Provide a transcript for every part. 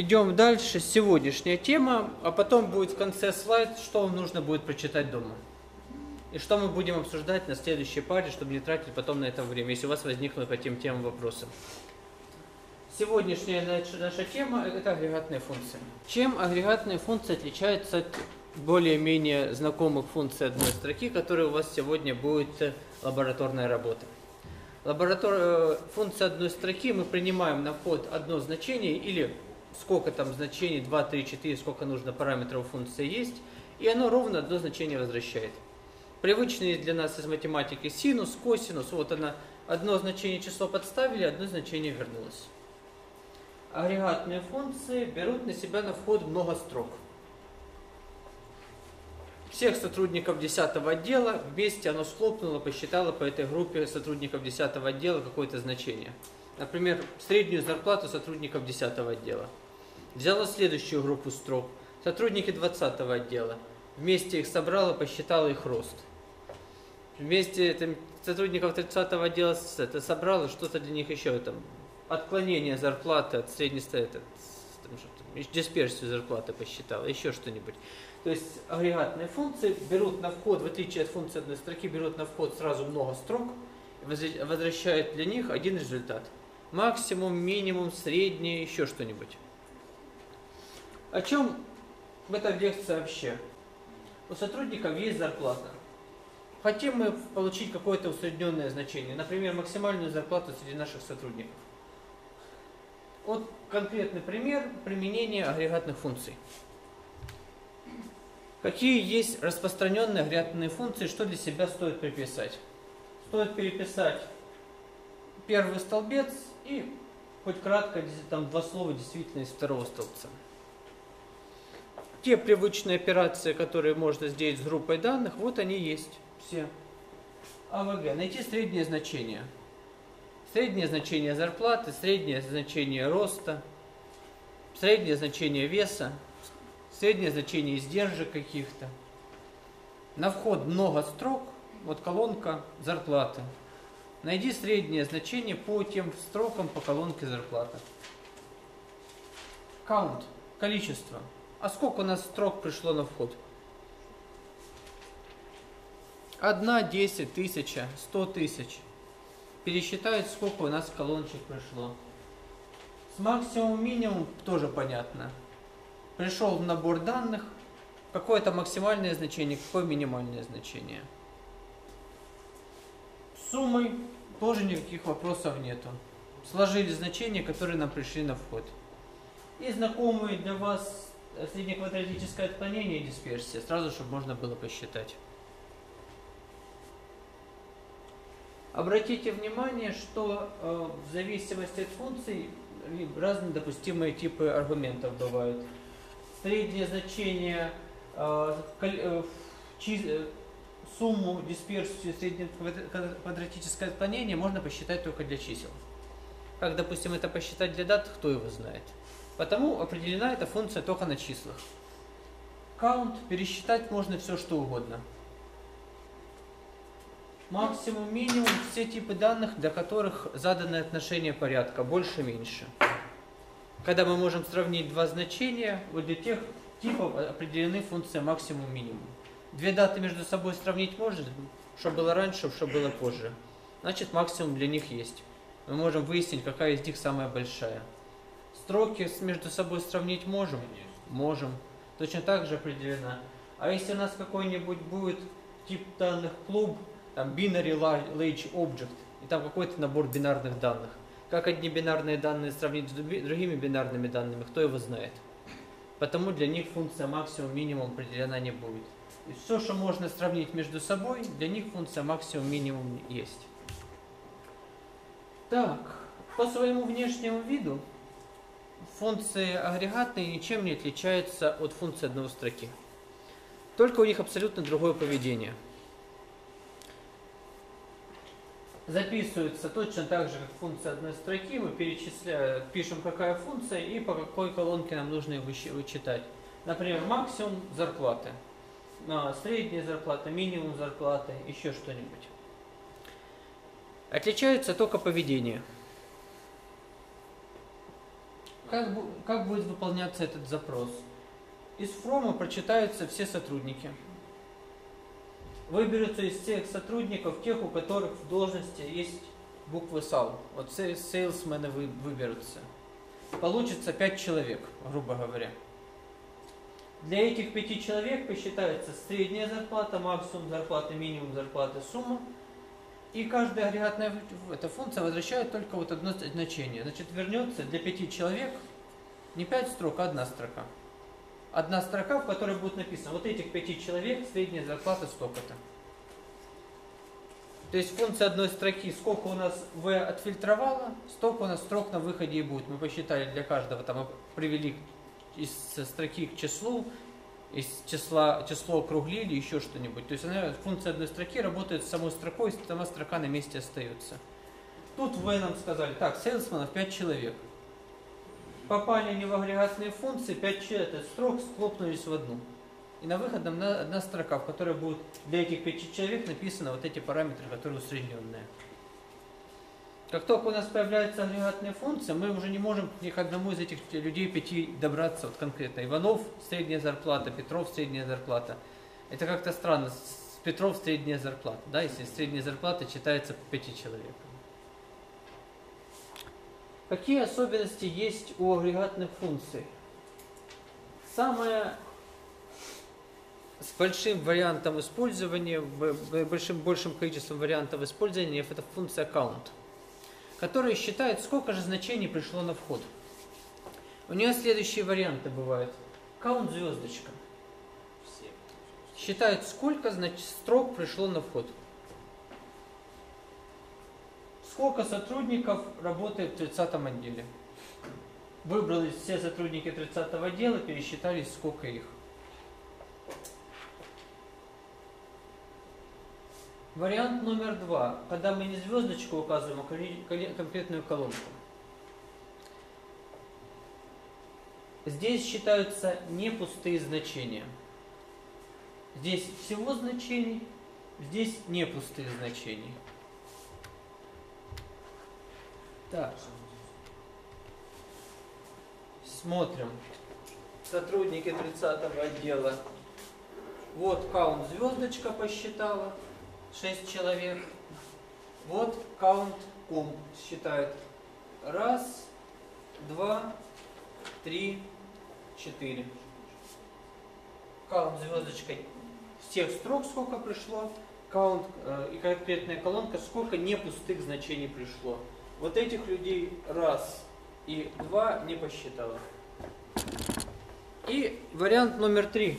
идем дальше. Сегодняшняя тема, а потом будет в конце слайд, что нужно будет прочитать дома. И что мы будем обсуждать на следующей паре, чтобы не тратить потом на это время, если у вас возникнут по тем темам вопросы. Сегодняшняя наша тема – это агрегатные функции. Чем агрегатные функции отличаются от более-менее знакомых функций одной строки, которые у вас сегодня будет э, лабораторная работа? Лаборатор... Э, функция одной строки мы принимаем на вход одно значение или сколько там значений, 2, 3, 4, сколько нужно параметров функции есть, и оно ровно одно значение возвращает. Привычные для нас из математики синус, косинус, вот она, одно значение число подставили, одно значение вернулось. Агрегатные функции берут на себя на вход много строк. Всех сотрудников 10 отдела вместе оно схлопнуло, посчитало по этой группе сотрудников 10 отдела какое-то значение. Например, среднюю зарплату сотрудников 10 отдела. Взяла следующую группу строк, сотрудники 20 отдела. Вместе их собрала, посчитала их рост вместе там, сотрудников 30 отдела это собрало что-то для них еще там отклонение зарплаты от средней это, там, дисперсию зарплаты посчитал, еще что-нибудь. То есть агрегатные функции берут на вход, в отличие от функции одной строки, берут на вход сразу много строк, возвращают для них один результат. Максимум, минимум, среднее, еще что-нибудь. О чем в этой лекции вообще? У сотрудников есть зарплата. Хотим мы получить какое-то усредненное значение, например, максимальную зарплату среди наших сотрудников. Вот конкретный пример применения агрегатных функций. Какие есть распространенные агрегатные функции, что для себя стоит приписать? Стоит переписать первый столбец и хоть кратко, там два слова действительно из второго столбца. Те привычные операции, которые можно сделать с группой данных, вот они есть все. АВГ. Найти среднее значение. Среднее значение зарплаты, среднее значение роста, среднее значение веса, среднее значение издержек каких-то. На вход много строк, вот колонка зарплаты. Найди среднее значение по тем строкам по колонке зарплаты. Count, количество. А сколько у нас строк пришло на вход? Одна, десять, тысяча, сто тысяч. Пересчитают, сколько у нас колоночек пришло. С максимум минимум тоже понятно. Пришел набор данных, какое-то максимальное значение, какое минимальное значение. С суммой тоже никаких вопросов нету. Сложили значения, которые нам пришли на вход. И знакомые для вас среднеквадратическое отклонение и дисперсия, сразу, чтобы можно было посчитать. Обратите внимание, что э, в зависимости от функций разные допустимые типы аргументов бывают. Среднее значение, э, э, э, сумму, дисперсию, среднее квадратическое отклонение можно посчитать только для чисел. Как, допустим, это посчитать для дат, кто его знает. Потому определена эта функция только на числах. Count пересчитать можно все, что угодно максимум, минимум, все типы данных, для которых заданное отношение порядка, больше-меньше. Когда мы можем сравнить два значения, вот для тех типов определены функция максимум, минимум. Две даты между собой сравнить можно, что было раньше, что было позже. Значит, максимум для них есть. Мы можем выяснить, какая из них самая большая. Строки между собой сравнить можем? Можем. Точно так же определена. А если у нас какой-нибудь будет тип данных клуб, там binary large object, и там какой-то набор бинарных данных. Как одни бинарные данные сравнить с другими бинарными данными, кто его знает. Потому для них функция максимум-минимум определена не будет. И все, что можно сравнить между собой, для них функция максимум-минимум есть. Так, по своему внешнему виду функции агрегатные ничем не отличаются от функции одной строки. Только у них абсолютно другое поведение – записывается точно так же, как функция одной строки. Мы перечисляем, пишем, какая функция и по какой колонке нам нужно ее вычитать. Например, максимум зарплаты, средняя зарплата, минимум зарплаты, еще что-нибудь. Отличается только поведение. Как, как будет выполняться этот запрос? Из фрома прочитаются все сотрудники. Выберутся из всех сотрудников тех, у которых в должности есть буквы САУ. Вот се- сейлсмены вы- выберутся. Получится 5 человек, грубо говоря. Для этих пяти человек посчитается средняя зарплата, максимум зарплаты, минимум зарплаты, сумма. И каждая агрегатная эта функция возвращает только вот одно значение. Значит, вернется для пяти человек не пять строк, а одна строка. Одна строка, в которой будет написано, вот этих пяти человек средняя зарплата столько-то. То есть функция одной строки, сколько у нас v отфильтровала, столько у нас строк на выходе и будет. Мы посчитали для каждого, там привели из строки к числу, из числа число округлили, еще что-нибудь. То есть она, функция одной строки работает с самой строкой, сама строка на месте остается. Тут v нам сказали, так, сейлсменов 5 человек. Попали они в агрегатные функции, 5 человек, строк схлопнулись в одну. И на выход нам на- одна строка, в которой будет для этих пяти человек написаны вот эти параметры, которые усредненные. Как только у нас появляется агрегатная функция, мы уже не можем ни к одному из этих людей пяти добраться вот конкретно. Иванов средняя зарплата, Петров средняя зарплата. Это как-то странно. Петров средняя зарплата, да, если средняя зарплата читается по пяти человекам. Какие особенности есть у агрегатных функций? Самое с большим вариантом использования, большим, большим количеством вариантов использования, это функция count, которая считает, сколько же значений пришло на вход. У нее следующие варианты бывают. Count звездочка. Все. Считает, сколько значит, строк пришло на вход. Сколько сотрудников работает в 30 отделе. Выбрались все сотрудники 30 отдела, пересчитали, сколько их. Вариант номер два. Когда мы не звездочку указываем, а конкретную колонку. Здесь считаются не пустые значения. Здесь всего значений, здесь не пустые значения. Так, смотрим. Сотрудники 30 отдела. Вот каунт звездочка посчитала. 6 человек. Вот каунт ком считает. Раз, два, три, четыре. Каунт звездочкой всех строк сколько пришло, каунт э, и конкретная колонка, сколько не пустых значений пришло. Вот этих людей раз и два не посчитала. И вариант номер три.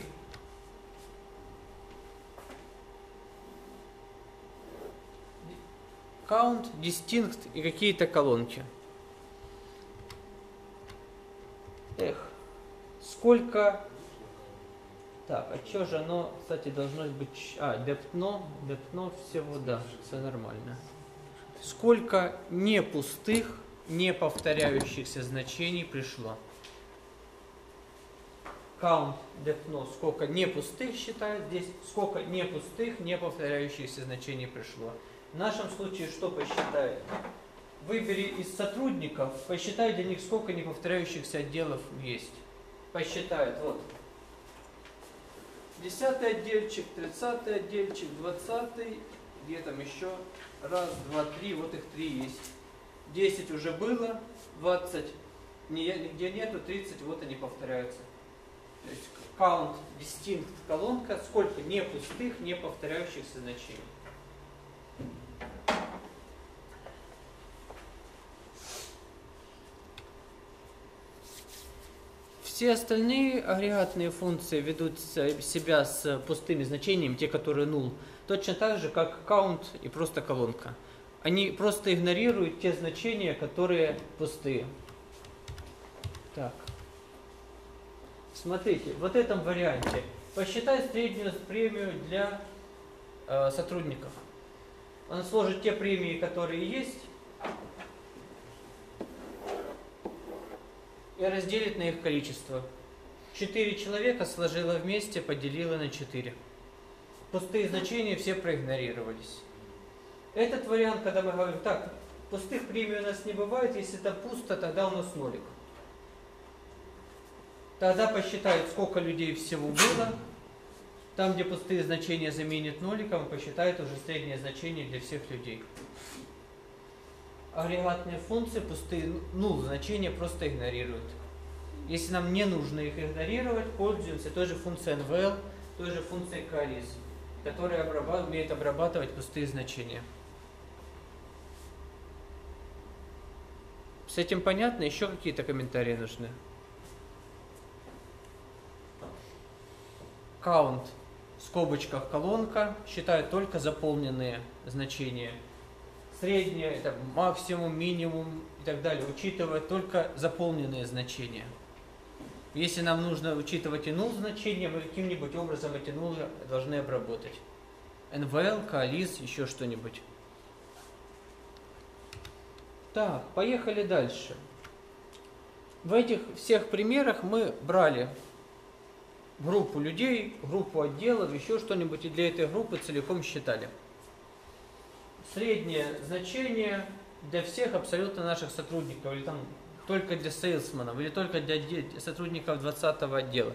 Count, distinct и какие-то колонки. Эх, сколько... Так, а что же оно, кстати, должно быть... А, депно, депно всего, да, все нормально. Сколько не пустых, не повторяющихся значений пришло? Count депно, сколько не пустых считает здесь, сколько не пустых, не повторяющихся значений пришло. В нашем случае что посчитает? Выбери из сотрудников, посчитай для них, сколько неповторяющихся отделов есть. Посчитает, вот. Десятый отдельчик, тридцатый отдельчик, двадцатый, где там еще? Раз, два, три, вот их три есть. Десять уже было, двадцать нигде нету, тридцать вот они повторяются. То есть count, distinct колонка, сколько не пустых, не повторяющихся значений. Все остальные агрегатные функции ведут себя с пустыми значениями, те, которые null, точно так же, как count и просто колонка. Они просто игнорируют те значения, которые пустые. Так. Смотрите, в вот этом варианте посчитай среднюю премию для э, сотрудников. Он сложит те премии, которые есть, и разделит на их количество. Четыре человека сложила вместе, поделила на четыре. Пустые значения все проигнорировались. Этот вариант, когда мы говорим, так, пустых премий у нас не бывает, если это пусто, тогда у нас нолик. Тогда посчитает, сколько людей всего было. Там, где пустые значения заменит ноликом, посчитает уже среднее значение для всех людей. Агрегатные функции пустые нул значения просто игнорируют. Если нам не нужно их игнорировать, пользуемся той же функцией NVL, той же функцией Caris, которая обрабат умеет обрабатывать пустые значения. С этим понятно? Еще какие-то комментарии нужны? Count в скобочках колонка считает только заполненные значения. Среднее, это максимум, минимум и так далее, учитывает только заполненные значения. Если нам нужно учитывать и null значения, мы каким-нибудь образом эти нулы должны обработать. NVL, Калис, еще что-нибудь. Так, поехали дальше. В этих всех примерах мы брали группу людей, группу отделов, еще что-нибудь, и для этой группы целиком считали. Среднее значение для всех абсолютно наших сотрудников, или там только для сейлсменов, или только для сотрудников 20 отдела.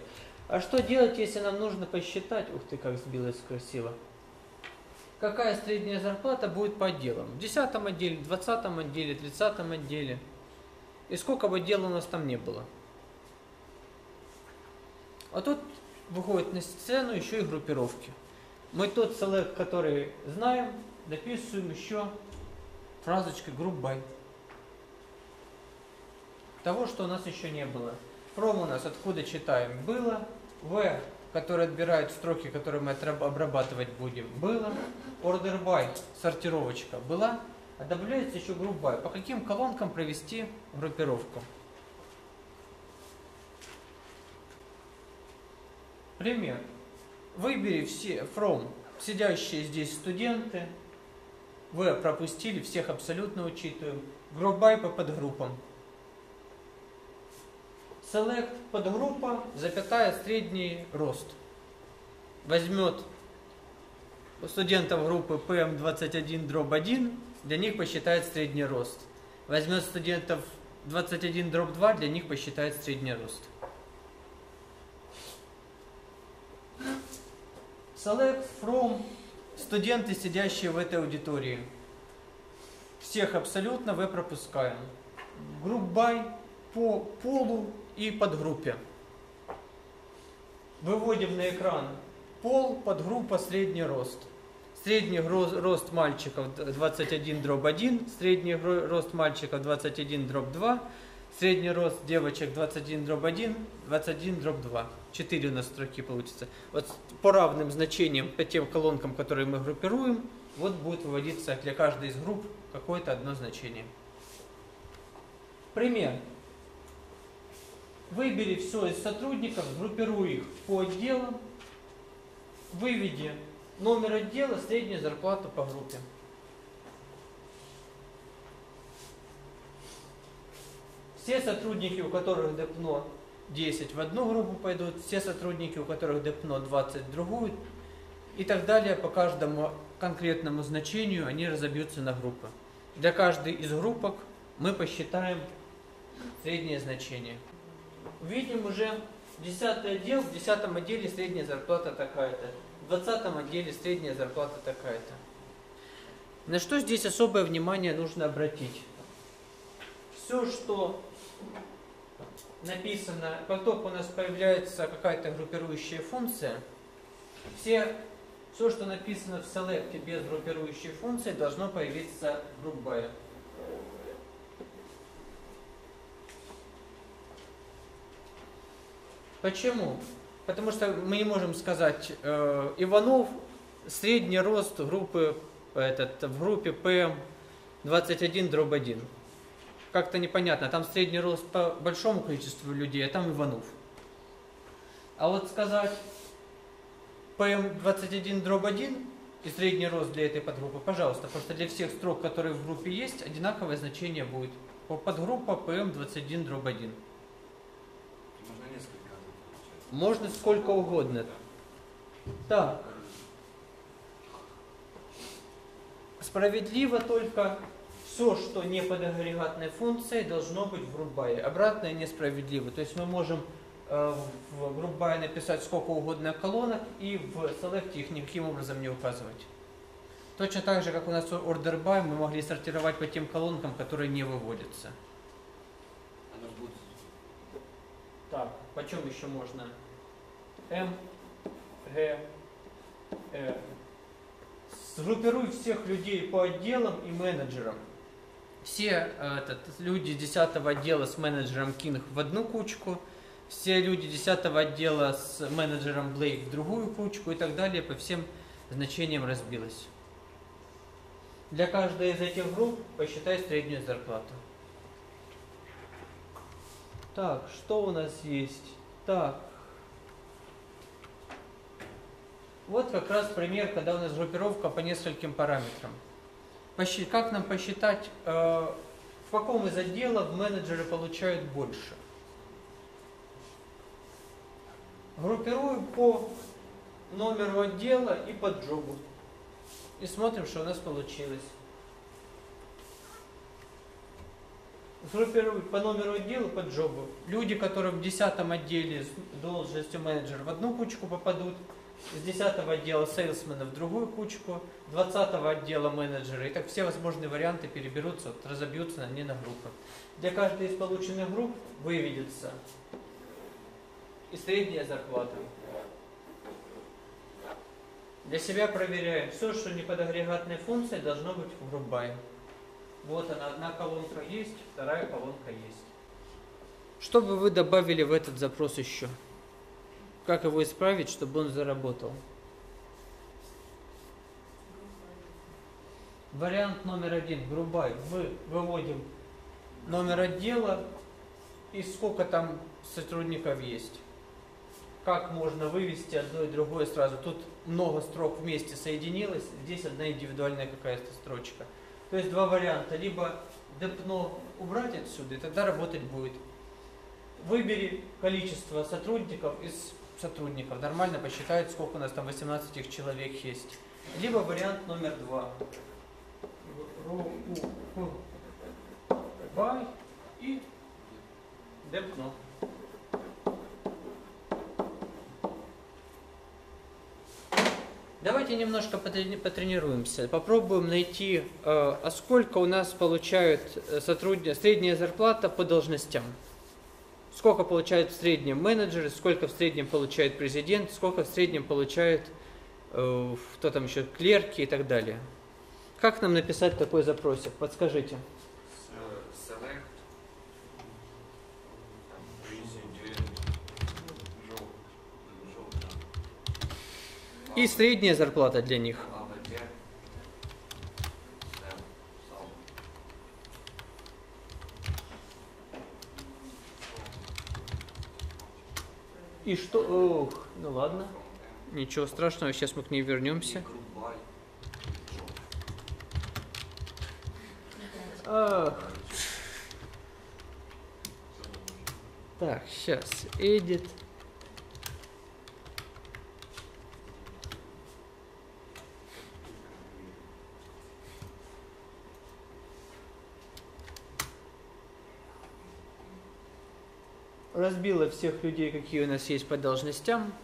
А что делать, если нам нужно посчитать, ух ты, как сбилось красиво, какая средняя зарплата будет по отделам? В 10 отделе, 20 отделе, 30 отделе. И сколько бы дел у нас там не было. А тут выходит на сцену еще и группировки. Мы тот select, который знаем, дописываем еще фразочкой group by. Того, что у нас еще не было. From у нас откуда читаем было. В, который отбирает строки, которые мы обрабатывать будем, было. Order by, сортировочка была. А добавляется еще group by. По каким колонкам провести группировку? Пример. Выбери все from сидящие здесь студенты. Вы пропустили, всех абсолютно учитываем. Группбай по подгруппам. Select подгруппа, запятая средний рост. Возьмет студентов группы PM21 дробь 1, для них посчитает средний рост. Возьмет студентов 21 дробь 2, для них посчитает средний рост. Select from студенты, сидящие в этой аудитории. Всех абсолютно вы пропускаем. By по полу и подгруппе. Выводим на экран пол, подгруппа, средний рост. Средний рост мальчиков 21 дробь 1, средний рост мальчиков 21 дробь 2, средний рост девочек 21 дробь 1, 21 дробь 2. 4 у нас строки получится. Вот по равным значениям, по тем колонкам, которые мы группируем, вот будет выводиться для каждой из групп какое-то одно значение. Пример. Выбери все из сотрудников, группируй их по отделам, выведи номер отдела, среднюю зарплату по группе. Все сотрудники, у которых ДЭПНО 10 в одну группу пойдут, все сотрудники, у которых ДЭПНО 20 в другую, и так далее по каждому конкретному значению они разобьются на группы. Для каждой из группок мы посчитаем среднее значение. Видим уже 10 отдел, в 10 отделе средняя зарплата такая-то, в 20 отделе средняя зарплата такая-то. На что здесь особое внимание нужно обратить? Все, что написано, как только у нас появляется какая-то группирующая функция, все, все, что написано в select без группирующей функции, должно появиться в group Почему? Потому что мы не можем сказать, э, Иванов средний рост группы этот, в группе ПМ 21 дробь 1 как-то непонятно. Там средний рост по большому количеству людей, а там Иванов. А вот сказать ПМ21 дробь 1 и средний рост для этой подгруппы, пожалуйста, потому что для всех строк, которые в группе есть, одинаковое значение будет. По подгруппа ПМ21 дробь 1. Можно несколько. Можно сколько угодно. Так. Справедливо только все, что не под агрегатной функцией, должно быть в рубае. Обратное несправедливо. То есть мы можем э, в by написать сколько угодно колонок и в select их никаким образом не указывать. Точно так же, как у нас order by, мы могли сортировать по тем колонкам, которые не выводятся. Оно будет Так, почем еще можно? М, Г, Р. Сгруппируй всех людей по отделам и менеджерам. Все э, этот, люди 10 отдела с менеджером King в одну кучку, все люди 10 отдела с менеджером Blake в другую кучку и так далее по всем значениям разбилось. Для каждой из этих групп посчитай среднюю зарплату. Так, что у нас есть? Так. Вот как раз пример, когда у нас группировка по нескольким параметрам. Как нам посчитать, э, в каком из отделов менеджеры получают больше? Группируем по номеру отдела и по джобу. И смотрим, что у нас получилось. Сгруппируй по номеру отдела, по джобу. Люди, которые в 10 отделе с должностью менеджер в одну кучку попадут, с 10 отдела сейлсмена в другую кучку, 20 отдела менеджера. И так все возможные варианты переберутся, вот, разобьются на не на группы. Для каждой из полученных групп выведется и средняя зарплата. Для себя проверяем. Все, что не под агрегатной функцией, должно быть в группбай. Вот она, одна колонка есть, вторая колонка есть. Что бы вы добавили в этот запрос еще? Как его исправить, чтобы он заработал? Вариант номер один, грубай. Мы выводим номер отдела и сколько там сотрудников есть. Как можно вывести одно и другое сразу? Тут много строк вместе соединилось, здесь одна индивидуальная какая-то строчка. То есть два варианта. Либо депно убрать отсюда, и тогда работать будет. Выбери количество сотрудников из сотрудников. Нормально посчитает, сколько у нас там 18 их человек есть. Либо вариант номер два. Бай и депно. Давайте немножко потрени- потренируемся. Попробуем найти, э, а сколько у нас получают э, сотрудники, средняя зарплата по должностям. Сколько получают в среднем менеджеры, сколько в среднем получает президент, сколько в среднем получают э, кто там еще, клерки и так далее. Как нам написать такой запросик? Подскажите. И средняя зарплата для них. И что? Ох, ну ладно. Ничего страшного, сейчас мы к ней вернемся. Ах. Так, сейчас. Edit. Разбила всех людей, какие у нас есть по должностям.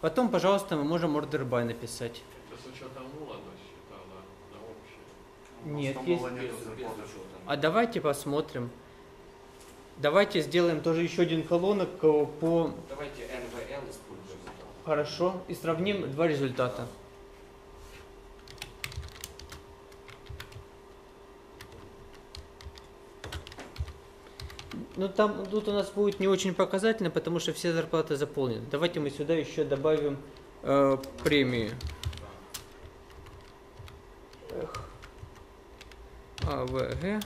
Потом, пожалуйста, мы можем order by написать. Это с учетом мула она считала на общее. Нет, Там есть нет. А давайте посмотрим. Давайте сделаем тоже еще один колонок по Давайте НВЛ используем. Хорошо. И сравним два результата. Ну там тут у нас будет не очень показательно, потому что все зарплаты заполнены. Давайте мы сюда еще добавим э, премию. Эх. АВГ. А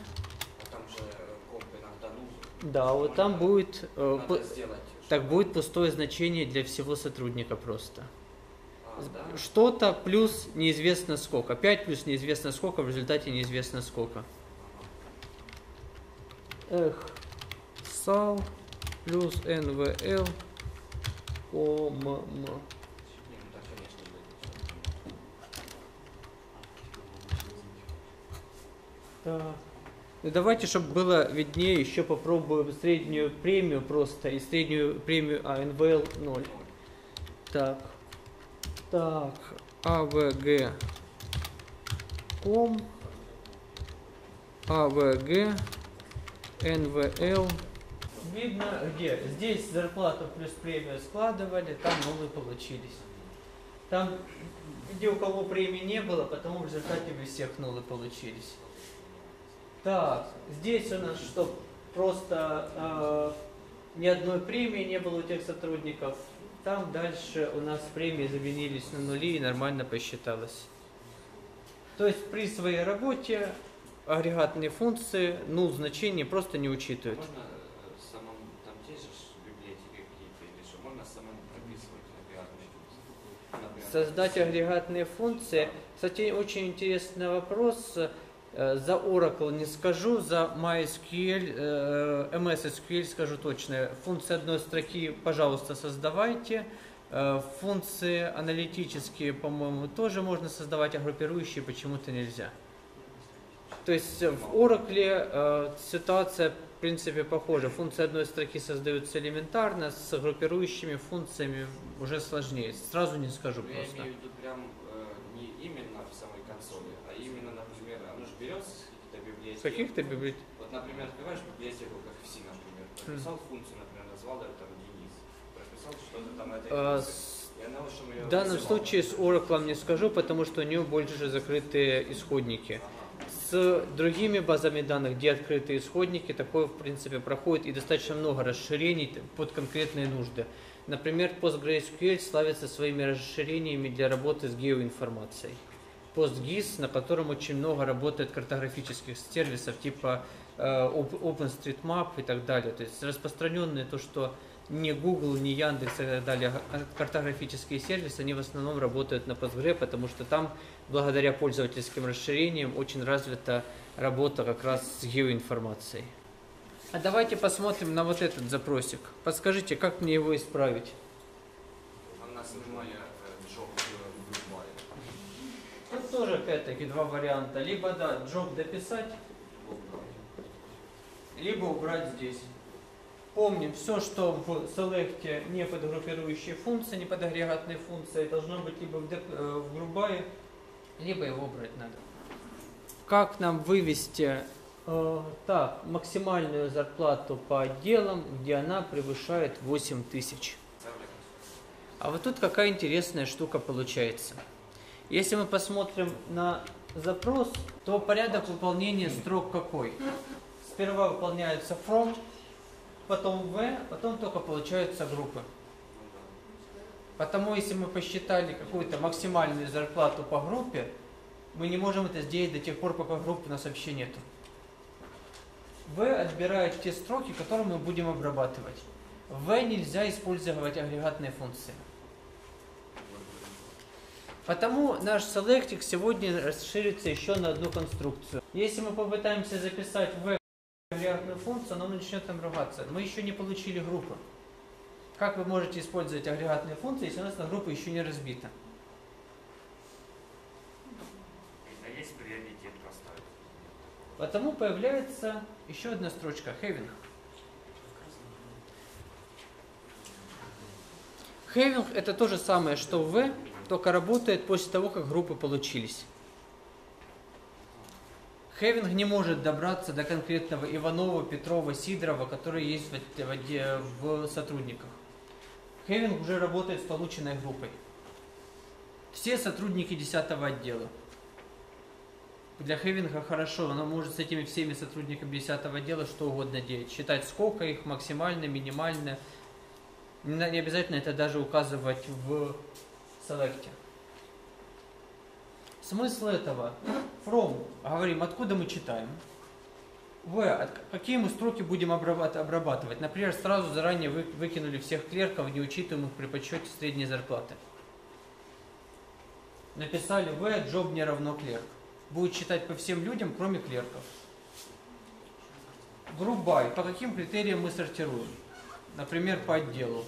там же э, комп иногда нужен. Да, вот там будет э, Надо по- сделать. так будет пустое значение для всего сотрудника просто. А, да. Что-то плюс неизвестно сколько. 5 плюс неизвестно сколько, в результате неизвестно сколько. Эх. САЛ плюс НВЛ ОММ. Так. Ну, давайте, чтобы было виднее, еще попробуем среднюю премию просто и среднюю премию а, НВЛ 0. Так. Так. АВГ. Ком. АВГ. НВЛ. Видно где? Здесь зарплату плюс премию складывали, там новые получились. Там, где у кого премии не было, потому в результате вы всех нулы получились. Так, здесь у нас что, просто э, ни одной премии не было у тех сотрудников. Там дальше у нас премии заменились на нули и нормально посчиталось. То есть при своей работе агрегатные функции нул значения просто не учитывают. Можно э, самому, там есть же ж библиотеки какие-то или что, можно самому прописывать агрегатные функции? Например, Создать агрегатные функции. Кстати, очень интересный вопрос. Э, За Oracle не скажу, за MySQL, э, MS SQL скажу точно. Функции одной строки, пожалуйста, создавайте. Э, Функции аналитические, по-моему, тоже можно создавать, а группирующие почему-то нельзя. То есть в Oracle э, ситуация в принципе похожа. Функции одной строки создаются элементарно, с группирующими функциями уже сложнее. Сразу не скажу ну, я просто. имею в виду прям э, не именно в самой консоли, а именно, например, оно же берется с каких-то библиотек. С каких-то библиотек? Вот, например, открываешь библиотеку, как в C, например, прописал функцию, например, назвал ее там Денис, прописал что-то там этой А, в данном случае с Oracle не скажу, потому что у нее больше закрытые исходники. Ага. С другими базами данных, где открытые исходники, такое в принципе проходит и достаточно много расширений под конкретные нужды. Например, PostgreSQL славится своими расширениями для работы с геоинформацией. PostGIS, на котором очень много работает картографических сервисов типа э, Op- OpenStreetMap и так далее. То есть распространенные то, что не Google, не Яндекс и так далее, картографические сервисы, они в основном работают на Postgre, потому что там, благодаря пользовательским расширениям, очень развита работа как раз с геоинформацией. А давайте посмотрим на вот этот запросик. Подскажите, как мне его исправить? Джоб е, в Дубаї. Тут тоже опять-таки два варианта. Либо да, job дописать, либо убрать здесь. Помним, все, что в селекте не подгруппирующие функции, не подагрегатные функции, должно быть либо в, деп- э, в грубае, либо его убрать надо. Как нам вывести э, так, максимальную зарплату по отделам, где она превышает 8 тысяч? А вот тут какая интересная штука получается. Если мы посмотрим на запрос, то порядок выполнения строк какой? Сперва выполняется from, потом v, потом только получаются группы. Потому если мы посчитали какую-то максимальную зарплату по группе, мы не можем это сделать до тех пор, пока группы у нас вообще нету. V отбирает те строки, которые мы будем обрабатывать. В V нельзя использовать агрегатные функции. Потому наш селектик сегодня расширится еще на одну конструкцию. Если мы попытаемся записать в агрегатную функцию, она начнет там ругаться. Мы еще не получили группу. Как вы можете использовать агрегатные функции, если у нас на группа еще не разбита? А есть приоритет поставить? Потому появляется еще одна строчка having. Having это то же самое, что в, только работает после того, как группы получились. Having не может добраться до конкретного Иванова, Петрова, Сидорова, которые есть в, в в сотрудниках. Having уже работает с полученной группой. Все сотрудники 10 отдела. Для Хевинга хорошо, она может с этими всеми сотрудниками 10 отдела что угодно делать. Считать сколько их, максимально, минимально. Не обязательно это даже указывать в селекте. Смысл этого? From. Говорим, откуда мы читаем. От- Какие мы строки будем обрабат- обрабатывать? Например, сразу заранее вы, выкинули всех клерков, не учитываемых при подсчете средней зарплаты. Написали В, job не равно клерк. Будет читать по всем людям, кроме клерков. Грубай. По каким критериям мы сортируем? Например, по отделу.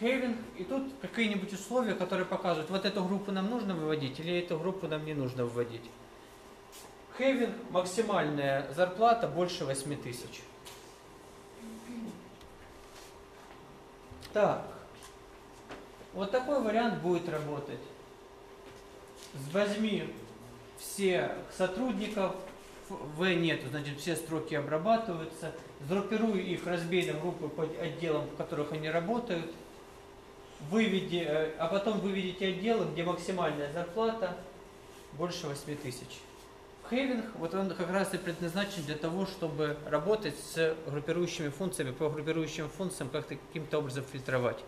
Having. И тут какие-нибудь условия, которые показывают, вот эту группу нам нужно выводить или эту группу нам не нужно выводить. Хевинг максимальная зарплата больше 8 тысяч. Так. Вот такой вариант будет работать. Возьми все сотрудников, В нету, значит все строки обрабатываются. Сгруппируй их, разбей на группы по отделам, в которых они работают. Выведи, э, а потом выведите отделы, где максимальная зарплата больше 8 тысяч. Хейвинг, вот он как раз и предназначен для того, чтобы работать с группирующими функциями, по группирующим функциям как-то каким-то образом фильтровать.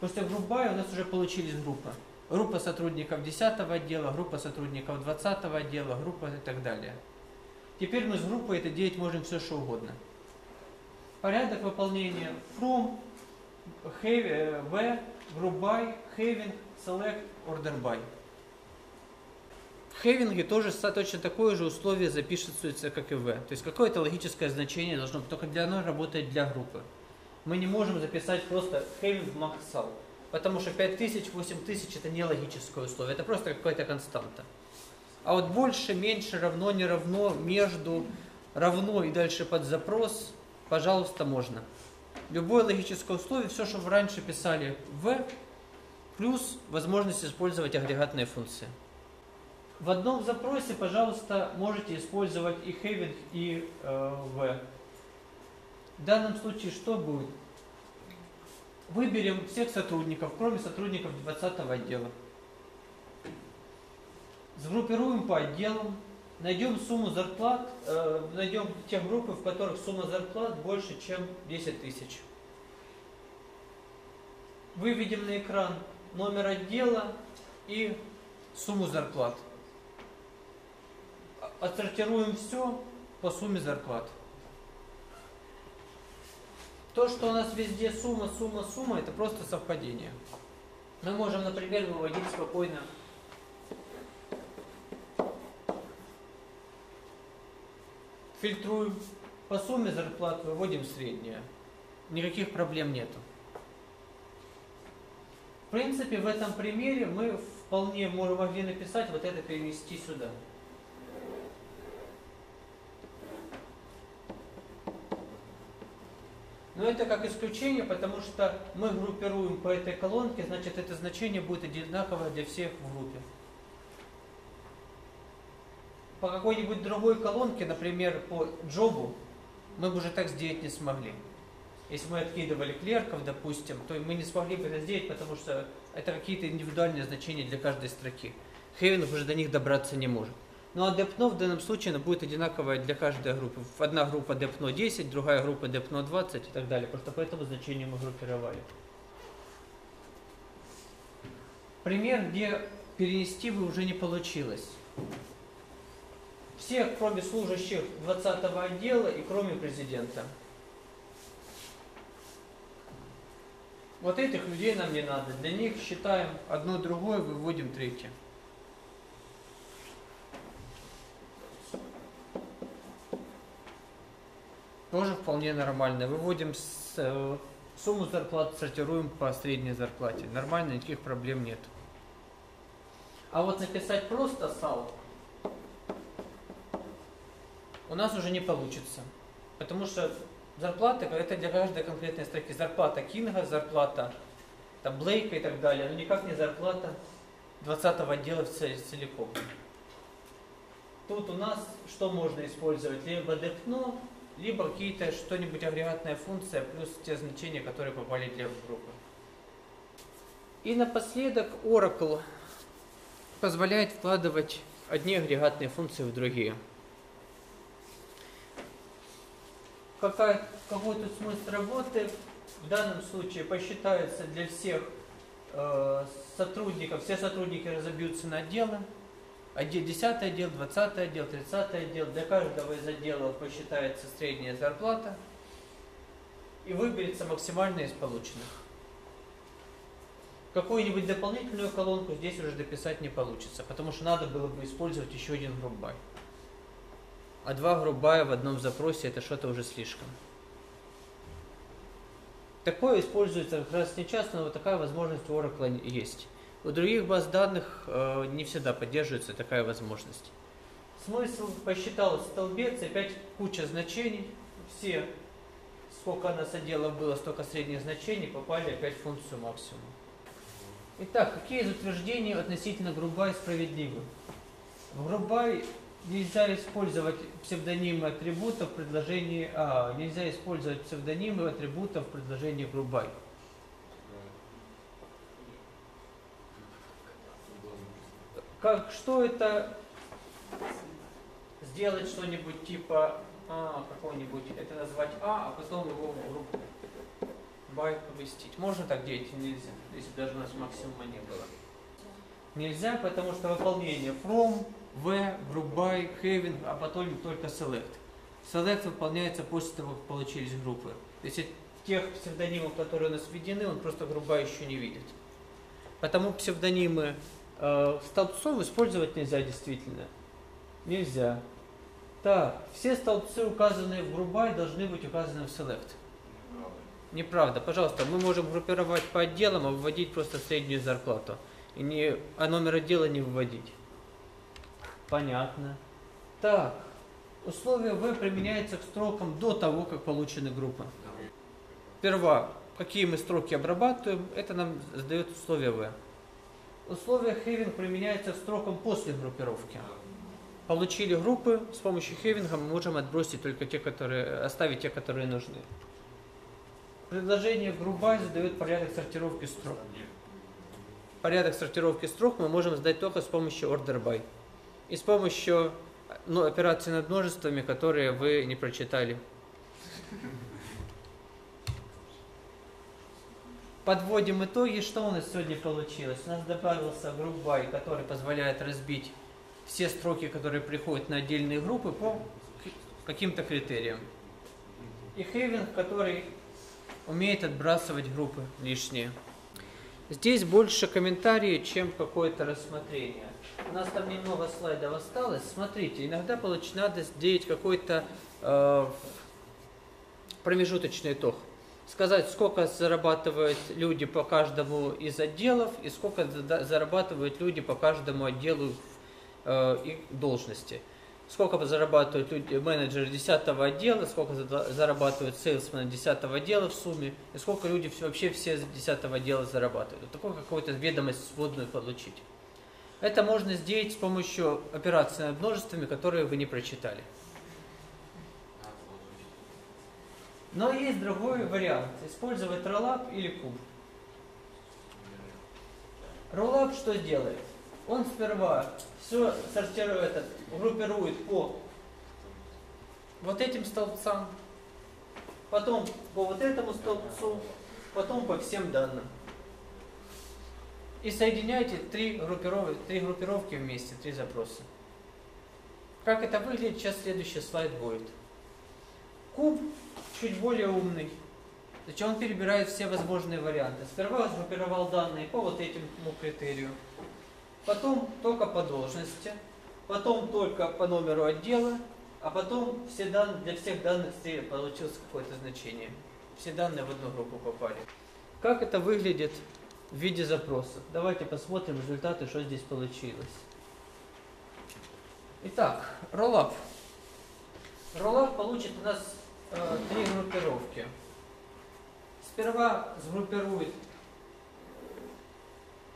После группа у нас уже получились группы. Группа сотрудников 10 отдела, группа сотрудников 20 отдела, группа и так далее. Теперь мы с группой это делать можем все, что угодно. Порядок выполнения from, have, v, by, having, select, order by. В хевинге тоже точно такое же условие запишется, как и в. То есть какое-то логическое значение должно быть, только для оно работает для группы. Мы не можем записать просто хевинг максал, потому что 5000, 8000 это не логическое условие, это просто какая-то константа. А вот больше, меньше, равно, не равно, между, равно и дальше под запрос, пожалуйста, можно. Любое логическое условие, все, что вы раньше писали в, плюс возможность использовать агрегатные функции. В одном запросе, пожалуйста, можете использовать и having, и э, v. В данном случае что будет? Выберем всех сотрудников, кроме сотрудников 20 отдела. Сгруппируем по отделам, найдем сумму зарплат, э, найдем те группы, в которых сумма зарплат больше, чем 10 тысяч. Выведем на экран номер отдела и сумму зарплат отсортируем все по сумме зарплат. То, что у нас везде сумма, сумма, сумма, это просто совпадение. Мы можем, например, выводить спокойно фильтруем по сумме зарплат, выводим среднее. Никаких проблем нету. В принципе, в этом примере мы вполне могли написать вот это перенести сюда. Но это как исключение, потому что мы группируем по этой колонке, значит это значение будет одинаковое для всех в группе. По какой-нибудь другой колонке, например, по джобу, мы бы уже так сделать не смогли. Если мы откидывали клерков, допустим, то мы не смогли бы это сделать, потому что это какие-то индивидуальные значения для каждой строки. Хейвен уже до них добраться не может. Ну а депно в данном случае она будет одинаковая для каждой группы. Одна группа депно 10, другая группа депно 20 и так далее. Просто по этому значению мы группировали. Пример, где перенести бы уже не получилось. Всех, кроме служащих 20 отдела и кроме президента. Вот этих людей нам не надо. Для них считаем одно другое, выводим третье. тоже вполне нормально. Выводим с, э, сумму зарплат, сортируем по средней зарплате. Нормально, никаких проблем нет. А вот написать просто сал у нас уже не получится. Потому что зарплата, это для каждой конкретной строки. Зарплата Кинга, зарплата там, Блейка и так далее, но никак не зарплата 20 отдела целиком. Тут у нас что можно использовать? Либо депно, либо какие-то что-нибудь агрегатная функция плюс те значения, которые попали для группы. И напоследок Oracle позволяет вкладывать одни агрегатные функции в другие. Какая, какой тут смысл работы? В данном случае посчитается для всех э, сотрудников, все сотрудники разобьются на отделы, Отдел 10 отдел, 20 отдел, 30 отдел. Для каждого из отделов посчитается средняя зарплата и выберется максимальная из полученных. Какую-нибудь дополнительную колонку здесь уже дописать не получится, потому что надо было бы использовать еще один грубай. А два грубая в одном запросе это что-то уже слишком. Такое используется как раз нечасто, но вот такая возможность у Oracle есть. У других баз данных э, не всегда поддерживается такая возможность. Смысл посчитал столбец, опять куча значений, все, сколько нас отделов было, столько средних значений, попали опять в функцию максимума. Итак, какие из утверждений относительно грубай справедливы? В грубай нельзя использовать псевдонимы атрибутов в предложении А. Нельзя использовать псевдонимы атрибутов в предложении грубай. Как, что это сделать что-нибудь типа а, какого-нибудь, это назвать А, а потом его в группу бай поместить. Можно так делать нельзя, если даже у нас максимума не было? Нельзя, потому что выполнение from, v, by, having, а потом только select. Select выполняется после того, как получились группы. То есть тех псевдонимов, которые у нас введены, он просто груба еще не видит. Потому псевдонимы э, столбцов использовать нельзя действительно. Нельзя. Так, все столбцы, указанные в грубай, должны быть указаны в select. Неправда. Пожалуйста, мы можем группировать по отделам, а выводить просто среднюю зарплату. И не, а номер отдела не выводить. Понятно. Так, условие В применяется к строкам до того, как получены группы. Сперва, какие мы строки обрабатываем, это нам сдает условие В. Условие хейвинг применяется к строкам после группировки. Получили группы, с помощью хейвинга мы можем отбросить только те, которые, оставить те, которые нужны. Предложение грубай задает порядок сортировки строк. Порядок сортировки строк мы можем сдать только с помощью order by. И с помощью ну, операций над множествами, которые вы не прочитали. Подводим итоги. Что у нас сегодня получилось? У нас добавился by, который позволяет разбить все строки, которые приходят на отдельные группы по каким-то критериям. И Хейвинг, который умеет отбрасывать группы лишние. Здесь больше комментариев, чем какое-то рассмотрение. У нас там немного слайдов осталось. Смотрите, иногда получ... надо сделать какой-то э, промежуточный итог. Сказать, сколько зарабатывают люди по каждому из отделов и сколько зарабатывают люди по каждому отделу э, и должности сколько зарабатывают люди, менеджеры 10 отдела, сколько зарабатывают сейлсмены 10 отдела в сумме, и сколько люди вообще все 10 отдела зарабатывают. Вот такую какую-то ведомость сводную получить. Это можно сделать с помощью операций над множествами, которые вы не прочитали. Но есть другой вариант. Использовать роллап или куб. Роллап что делает? Он сперва все сортирует, группирует по вот этим столбцам, потом по вот этому столбцу, потом по всем данным. И соединяйте три группировки, три группировки вместе, три запроса. Как это выглядит, сейчас следующий слайд будет. Куб чуть более умный. Значит, он перебирает все возможные варианты. Сперва сгруппировал данные по вот этому критерию потом только по должности, потом только по номеру отдела, а потом все данные, для всех данных получилось какое-то значение. Все данные в одну группу попали. Как это выглядит в виде запросов? Давайте посмотрим результаты, что здесь получилось. Итак, rollup. Rollup получит у нас э, три группировки. Сперва сгруппирует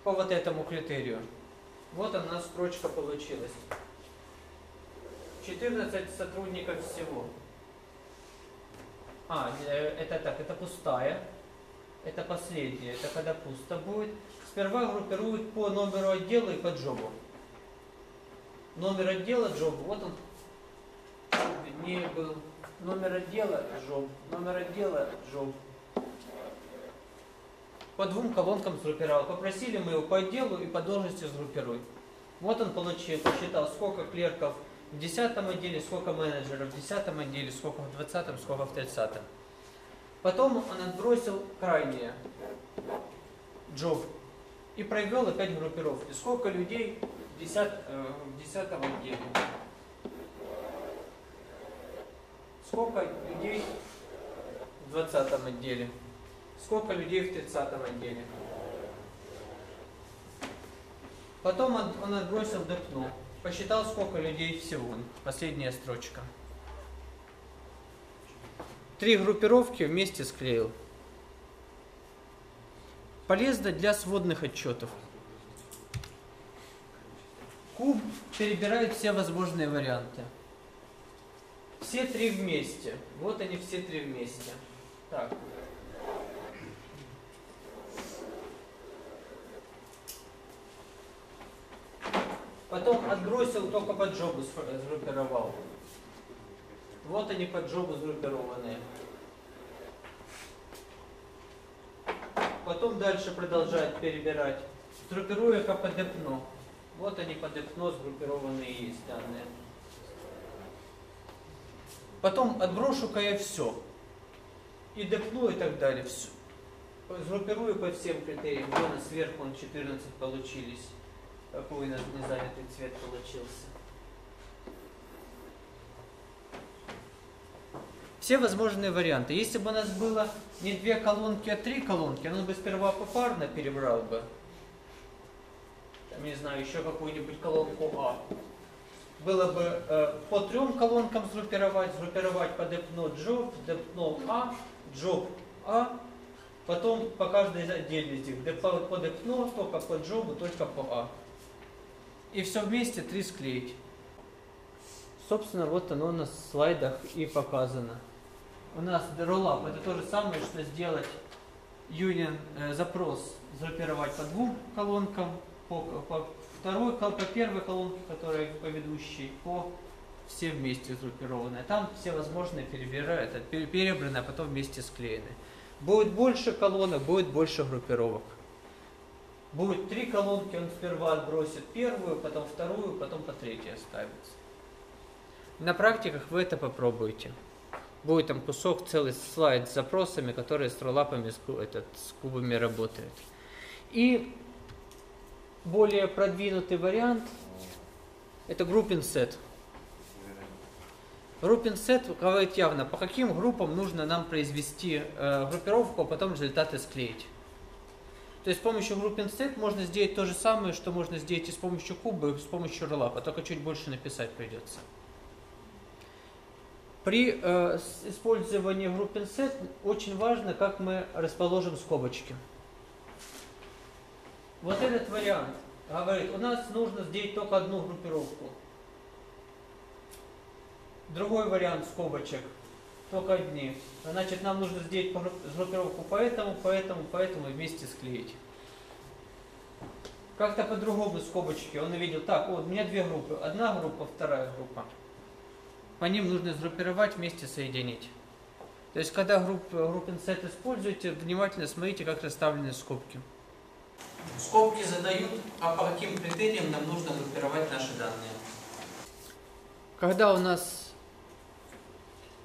по вот этому критерию вот она строчка получилась. 14 сотрудников всего. А, э, это так, это пустая. Это последняя, это когда пусто будет. Сперва группируют по номеру отдела и по джобу. Номер отдела джоб, вот он не был. Номер отдела джоб, номер отдела джоб по двум колонкам сгруппировал. Попросили мы его по отделу и по должности сгруппируй. Вот он получил, посчитал, сколько клерков в 10 отделе, сколько менеджеров в 10 отделе, сколько в 20, сколько в 30. Потом он отбросил крайнее, джоб, и провел опять группировки. Сколько людей в 10, э, в 10 отделе. Сколько людей в 20 отделе сколько людей в 30 отделе. Потом он, отбросил депно. Посчитал, сколько людей всего. Последняя строчка. Три группировки вместе склеил. Полезно для сводных отчетов. Куб перебирает все возможные варианты. Все три вместе. Вот они все три вместе. Так. Потом отбросил, только по джобу сгруппировал. Вот они по джобу сгруппированные. Потом дальше продолжает перебирать. Сгруппируя как по депно. Вот они по депно сгруппированные есть данные. Потом отброшу-ка я все. И депну и так далее. Все. Сгруппирую по всем критериям. Вон сверху он 14 получились. Какой у нас незанятый цвет получился. Все возможные варианты. Если бы у нас было не две колонки, а три колонки, он бы сперва попарно перебрал бы. Там, не знаю, еще какую-нибудь колонку А. Было бы э, по трем колонкам сгруппировать, сгруппировать по депно джоб, депно А, джоб А, потом по каждой из отдельных из них. Деп- По, по депно, только по джобу, только по А. И все вместе три склеить. Собственно, вот оно на слайдах и показано. У нас роллап это то же самое, что сделать юнион э, запрос, сгруппировать по двум колонкам, по, по второй, по первой колонке, которая по ведущей, по все вместе сгруппированные. Там все возможные перебирают, пере- перебраны, а потом вместе склеены. Будет больше колонок, будет больше группировок. Будет три колонки, он сперва отбросит первую, потом вторую, потом по третьей оставится. На практиках вы это попробуйте. Будет там кусок, целый слайд с запросами, которые с роллапами, с, этот, с кубами работают. И более продвинутый вариант – это группин сет. Группин сет говорит явно, по каким группам нужно нам произвести э, группировку, а потом результаты склеить. То есть с помощью группин сет можно сделать то же самое, что можно сделать и с помощью куба, и с помощью роллапа, только чуть больше написать придется. При э, использовании группин сет очень важно, как мы расположим скобочки. Вот этот вариант говорит, у нас нужно сделать только одну группировку. Другой вариант скобочек, только одни. Значит, нам нужно сделать группировку по этому, по этому, по этому и вместе склеить. Как-то по-другому скобочки. Он увидел, так, вот у меня две группы. Одна группа, вторая группа. По ним нужно сгруппировать, вместе соединить. То есть, когда групп, группин сет используете, внимательно смотрите, как расставлены скобки. Скобки задают, а по каким критериям нам нужно группировать наши данные. Когда у нас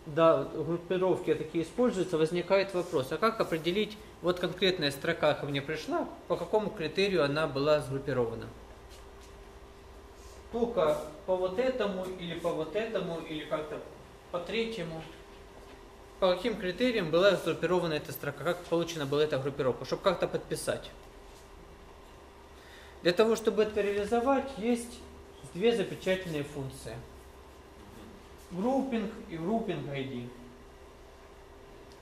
да, группировки такие используются, возникает вопрос, а как определить, вот конкретная строка ко мне пришла, по какому критерию она была сгруппирована? Только по вот этому, или по вот этому, или как-то по третьему. По каким критериям была сгруппирована эта строка, как получена была эта группировка, чтобы как-то подписать. Для того, чтобы это реализовать, есть две замечательные функции. Grouping и grouping ID.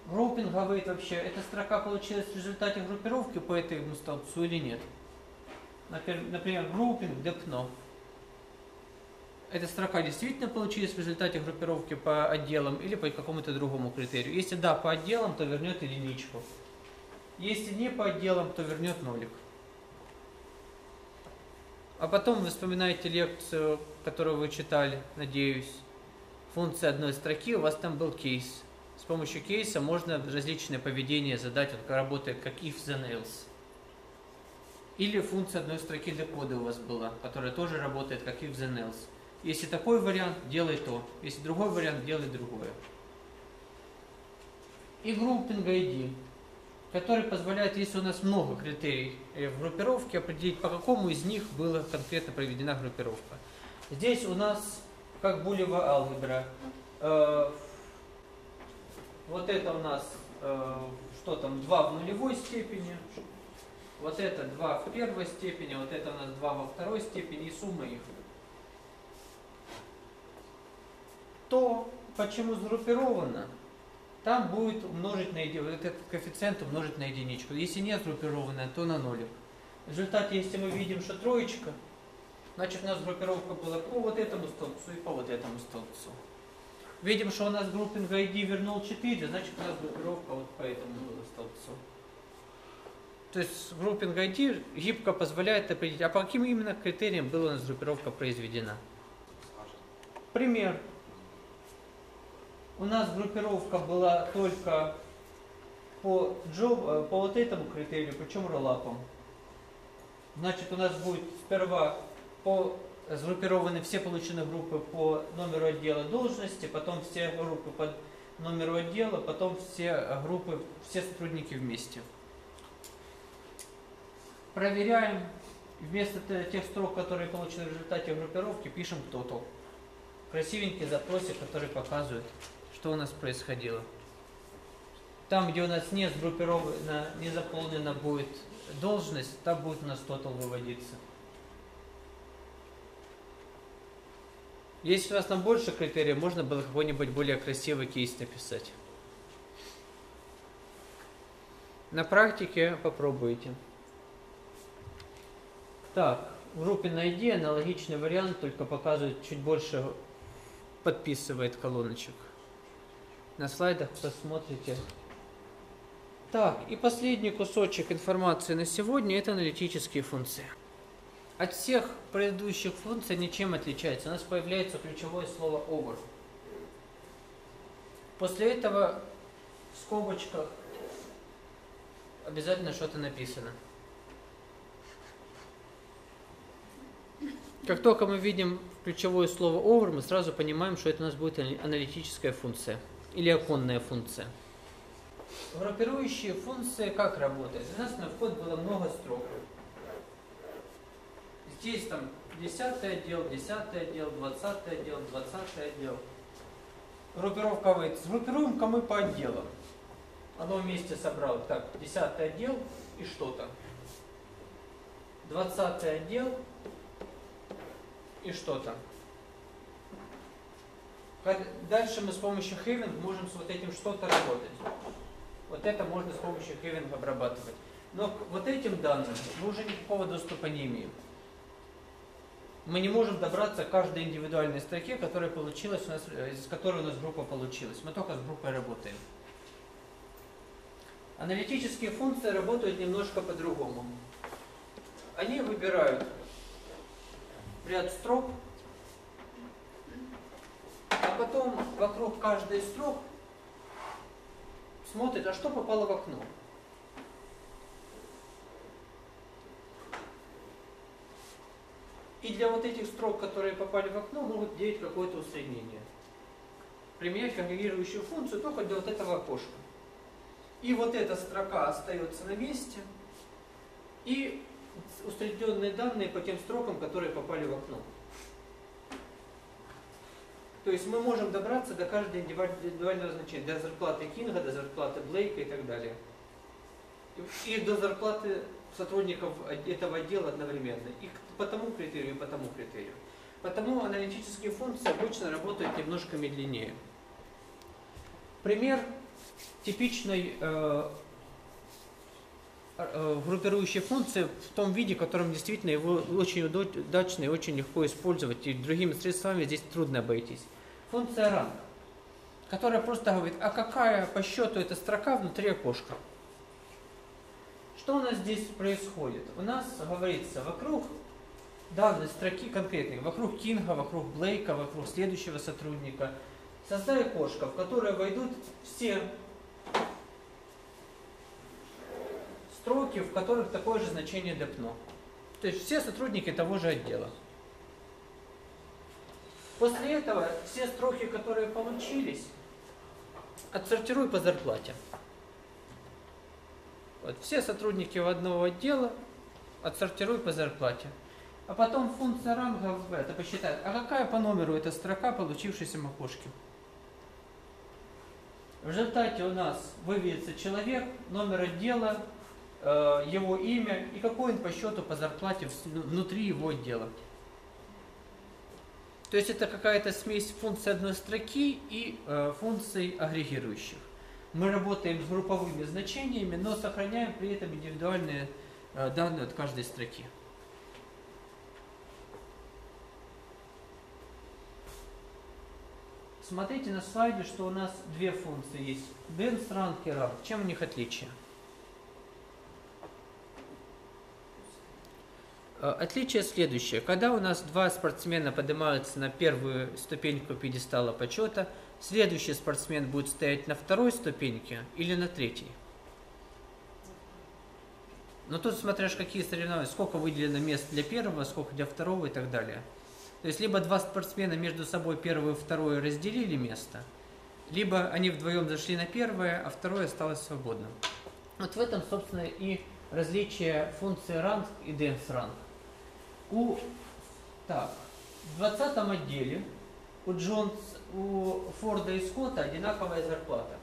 Grouping говорит вообще, эта строка получилась в результате группировки по этому столбцу или нет. Например группинг депно. Эта строка действительно получилась в результате группировки по отделам или по какому-то другому критерию. Если да, по отделам, то вернет единичку. Если не по отделам, то вернет нолик. А потом вы вспоминаете лекцию, которую вы читали, надеюсь. Функция одной строки, у вас там был кейс. С помощью кейса можно различные поведения задать, как работает как if then else. Или функция одной строки для кода у вас была, которая тоже работает как if then else. Если такой вариант, делай то. Если другой вариант, делай другое. И grouping ID, который позволяет, если у нас много критерий э, в группировке, определить, по какому из них была конкретно проведена группировка. Здесь у нас как булева алгебра. Э, вот это у нас, э, что там, 2 в нулевой степени. Вот это 2 в первой степени, вот это у нас 2 во второй степени и сумма их. То почему сгруппировано, там будет умножить на еди- вот этот коэффициент умножить на единичку. Если не сгруппированное, то на нолик. В результате, если мы видим, что троечка, значит у нас группировка была по вот этому столбцу и по вот этому столбцу. Видим, что у нас группинг ID вернул 4, значит у нас группировка вот по этому столбцу. То есть группинг ID гибко позволяет определить, а по каким именно критериям была у нас группировка произведена. Пример. У нас группировка была только по, джоб, э, по вот этому критерию, причем роллапом. Значит, у нас будет сперва по, сгруппированы все полученные группы по номеру отдела должности, потом все группы по номеру отдела, потом все э, группы, все сотрудники вместе. Проверяем. Вместо те- тех строк, которые получены в результате группировки, пишем кто-то красивенький запросик, который показывает, что у нас происходило. Там, где у нас не сгруппирована, не заполнена будет должность, там будет у нас тотал выводиться. Если у нас там больше критериев, можно было какой-нибудь более красивый кейс написать. На практике попробуйте. Так, в группе найди аналогичный вариант, только показывает чуть больше, подписывает колоночек. На слайдах посмотрите. Так, и последний кусочек информации на сегодня – это аналитические функции. От всех предыдущих функций ничем отличается. У нас появляется ключевое слово over. После этого в скобочках обязательно что-то написано. Как только мы видим ключевое слово over, мы сразу понимаем, что это у нас будет аналитическая функция или оконная функция. Группирующие функции как работают? У нас на вход было много строк. Здесь там 10 отдел, 10 отдел, 20 отдел, 20 отдел. Группировка выйдет. Сгруппируем-ка мы по отделам. Оно вместе собрал. Так, 10 отдел и что-то. 20 отдел и что-то. Дальше мы с помощью Having можем с вот этим что-то работать. Вот это можно с помощью Having обрабатывать. Но к вот этим данным мы уже никакого доступа не имеем. Мы не можем добраться к каждой индивидуальной строке, которая получилась у нас, э, из которой у нас группа получилась. Мы только с группой работаем. Аналитические функции работают немножко по-другому. Они выбирают ряд строк, а потом вокруг каждой строк смотрит, а что попало в окно. И для вот этих строк, которые попали в окно, могут делать какое-то усреднение. Применять конкурирующую функцию только для вот этого окошка. И вот эта строка остается на месте, и усредненные данные по тем строкам, которые попали в окно. То есть мы можем добраться до каждого индивидуального значения, до зарплаты Кинга, до зарплаты Блейка и так далее. И до зарплаты сотрудников этого отдела одновременно. И по тому критерию, и по тому критерию. Потому аналитические функции обычно работают немножко медленнее. Пример типичной э, э, группирующей функции в том виде, в котором действительно его очень удачно и очень легко использовать, и другими средствами здесь трудно обойтись. Функция ранг, которая просто говорит, а какая по счету эта строка внутри окошка. Что у нас здесь происходит? У нас говорится вокруг данной строки конкретной, вокруг Кинга, вокруг Блейка, вокруг следующего сотрудника, создай окошко, в которое войдут все строки, в которых такое же значение депно. То есть все сотрудники того же отдела. После этого все строки, которые получились, отсортируй по зарплате. Вот, все сотрудники в одного отдела отсортируй по зарплате. А потом функция ранга это посчитает, а какая по номеру эта строка, получившаяся в окошке. В результате у нас выведется человек, номер отдела, э, его имя и какой он по счету по зарплате в- внутри его отдела. То есть это какая-то смесь функций одной строки и э, функций агрегирующих. Мы работаем с групповыми значениями, но сохраняем при этом индивидуальные э, данные от каждой строки. Смотрите на слайде, что у нас две функции есть. Dance, rank и rank. Чем у них отличие? Отличие следующее. Когда у нас два спортсмена поднимаются на первую ступеньку пьедестала почета, следующий спортсмен будет стоять на второй ступеньке или на третьей. Но тут смотришь, какие соревнования, сколько выделено мест для первого, сколько для второго и так далее. То есть, либо два спортсмена между собой первое и второе разделили место, либо они вдвоем зашли на первое, а второе осталось свободным. Вот в этом, собственно, и различие функции rank и dance rank. У, так, в 20 отделе у Джонс, у Форда и Скотта одинаковая зарплата.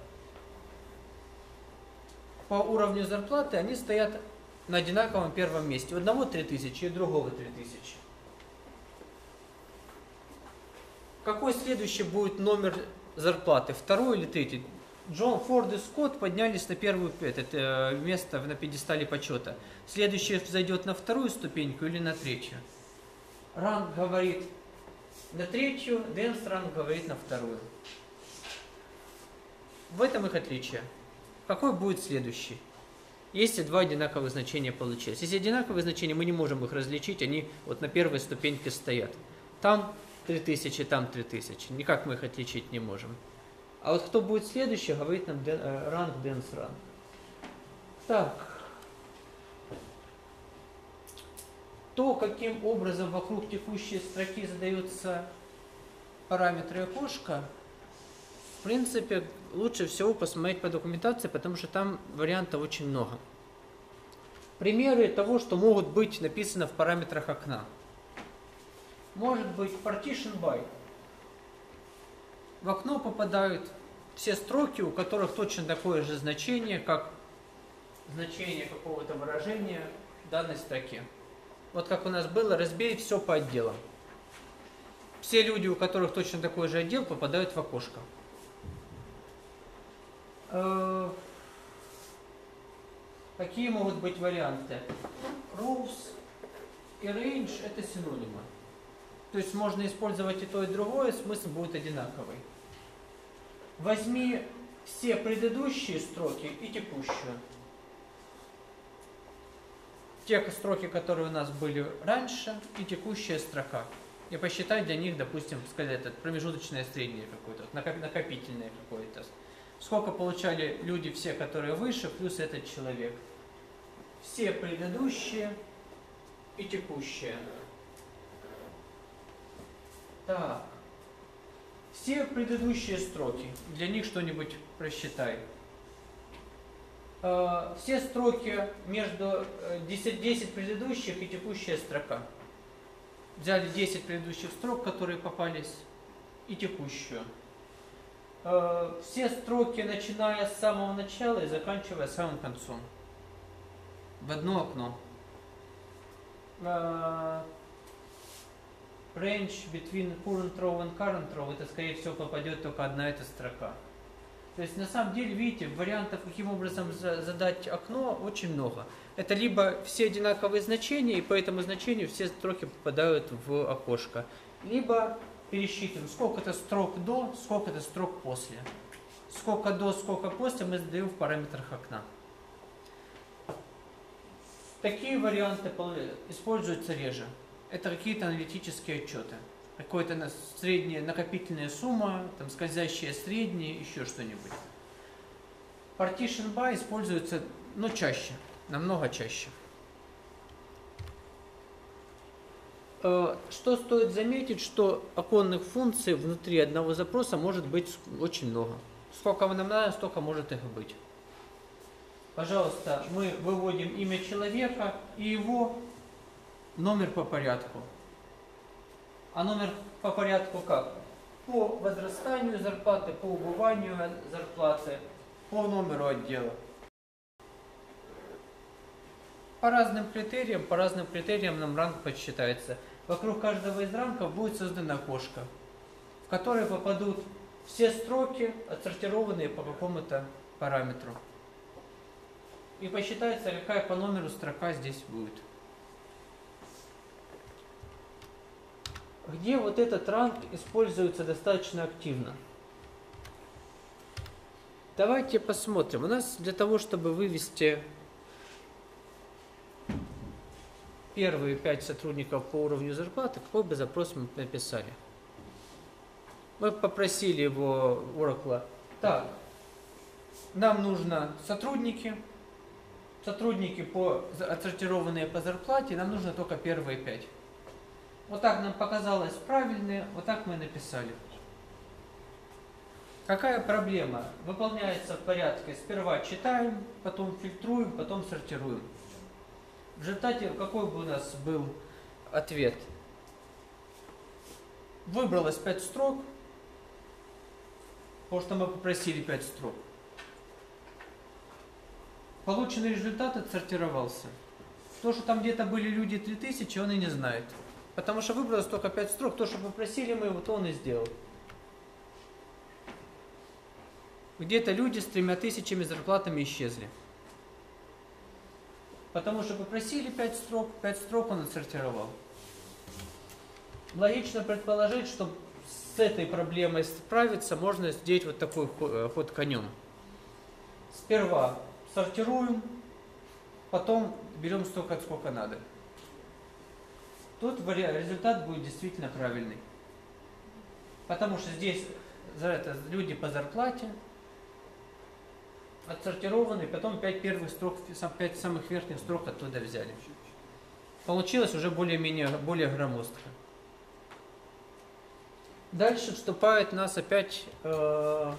По уровню зарплаты они стоят на одинаковом первом месте. У одного 3000 и у другого 3000. Какой следующий будет номер зарплаты? Второй или третий? Джон Форд и Скотт поднялись на первое это, место на пьедестале почета. Следующий зайдет на вторую ступеньку или на третью? Ранг говорит на третью, Дэнс ранг говорит на вторую. В этом их отличие. Какой будет следующий? Если два одинаковых значения получилось. Если одинаковые значения, мы не можем их различить, они вот на первой ступеньке стоят. Там 3000, там 3000. Никак мы их отличить не можем. А вот кто будет следующий, говорит нам ден, э, ранг. Так. То, каким образом вокруг текущей строки задаются параметры окошка, в принципе, лучше всего посмотреть по документации, потому что там вариантов очень много. Примеры того, что могут быть написано в параметрах окна. Может быть partition by. В окно попадают все строки, у которых точно такое же значение, как значение какого-то выражения данной строке. Вот как у нас было, разбей все по отделам. Все люди, у которых точно такой же отдел, попадают в окошко. Э, какие могут быть варианты? Rows и range – это синонимы. То есть можно использовать и то, и другое, смысл будет одинаковый. Возьми все предыдущие строки и текущую. Те строки, которые у нас были раньше, и текущая строка. И посчитать для них, допустим, сказать, это промежуточное среднее какое-то, накопительное какое-то. Сколько получали люди все, которые выше, плюс этот человек. Все предыдущие и текущие. Так. Все предыдущие строки, для них что-нибудь просчитай. Э, все строки между 10, э, 10 предыдущих и текущая строка. Взяли 10 предыдущих строк, которые попались, и текущую. Э, все строки, начиная с самого начала и заканчивая самым концом. В одно окно range between current row and current row, это скорее всего попадет только одна эта строка. То есть на самом деле, видите, вариантов, каким образом задать окно, очень много. Это либо все одинаковые значения, и по этому значению все строки попадают в окошко. Либо пересчитываем, сколько это строк до, сколько это строк после. Сколько до, сколько после мы задаем в параметрах окна. Такие варианты используются реже это какие-то аналитические отчеты. Какая-то средняя накопительная сумма, там скользящая средняя, еще что-нибудь. Partition by используется, ну, чаще, намного чаще. Э, что стоит заметить, что оконных функций внутри одного запроса может быть очень много. Сколько нам надо, столько может их быть. Пожалуйста, мы выводим имя человека и его номер по порядку. А номер по порядку как? По возрастанию зарплаты, по убыванию зарплаты, по номеру отдела. По разным критериям, по разным критериям нам ранг подсчитается. вокруг каждого из рамков будет создано окошко, в которое попадут все строки, отсортированные по какому-то параметру. И посчитается, какая по номеру строка здесь будет. Где вот этот ранг используется достаточно активно? Давайте посмотрим. У нас для того, чтобы вывести первые пять сотрудников по уровню зарплаты, какой бы запрос мы написали? Мы попросили его, Oracle, так, нам нужно сотрудники, сотрудники по, отсортированные по зарплате, нам нужно только первые пять. Вот так нам показалось правильные, вот так мы написали. Какая проблема? Выполняется в порядке. Сперва читаем, потом фильтруем, потом сортируем. В результате какой бы у нас был ответ? Выбралось 5 строк, потому что мы попросили 5 строк. Полученный результат отсортировался. То, что там где-то были люди 3000, он и не знает. Потому что выбралось только 5 строк, то, что попросили мы то он и сделал. Где-то люди с тремя тысячами зарплатами исчезли. Потому что попросили 5 строк, 5 строк он отсортировал. Логично предположить, что с этой проблемой справиться, можно сделать вот такой э, ход конем. Сперва сортируем, потом берем столько, сколько надо. Тут результат будет действительно правильный. Потому что здесь за это люди по зарплате, отсортированы, потом пять первых строк, пять самых верхних строк оттуда взяли. Получилось уже более-менее, более громоздко. Дальше вступает у нас опять э,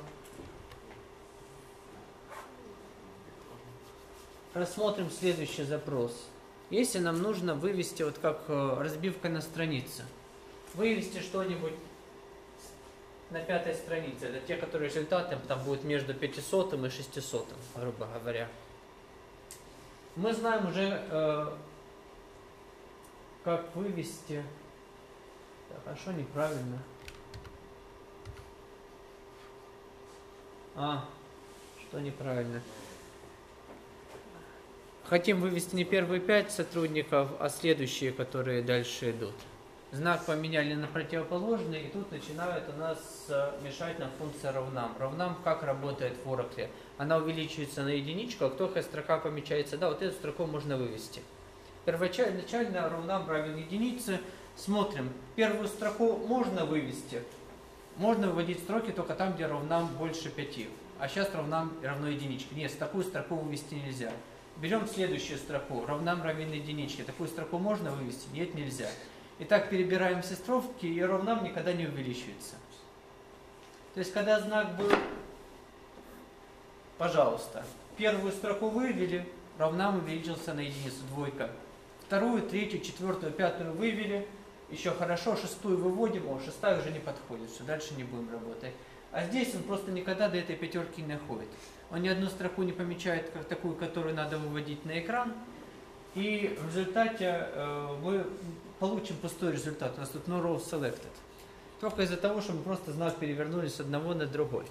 рассмотрим следующий запрос. Если нам нужно вывести, вот как э, разбивка на странице, вывести что-нибудь на пятой странице, это те, которые результаты там будет между 500 и 600, грубо говоря. Мы знаем уже, э, как вывести, так, а что неправильно? А, что неправильно? Хотим вывести не первые пять сотрудников, а следующие, которые дальше идут. Знак поменяли на противоположный, и тут начинает у нас э, мешать нам функция равнам. Равнам как работает в Oracle? Она увеличивается на единичку, а только строка помечается, да, вот эту строку можно вывести. Первоначально равнам равен единице. Смотрим, первую строку можно вывести. Можно выводить строки только там, где равнам больше 5. А сейчас равнам равно единичке. Нет, такую строку вывести нельзя. Берем следующую строку. Равнам равен единичке. Такую строку можно вывести? Нет, нельзя. Итак, перебираем все строки, и равнам никогда не увеличивается. То есть, когда знак был, пожалуйста, первую строку вывели, равнам увеличился на единицу, двойка. Вторую, третью, четвертую, пятую вывели, еще хорошо, шестую выводим, о, шестая уже не подходит, все, дальше не будем работать. А здесь он просто никогда до этой пятерки не находит. Он ни одну строку не помечает, как такую, которую надо выводить на экран, и в результате э, мы получим пустой результат. У нас тут no row selected. Только из-за того, что мы просто знак перевернули с одного на другой.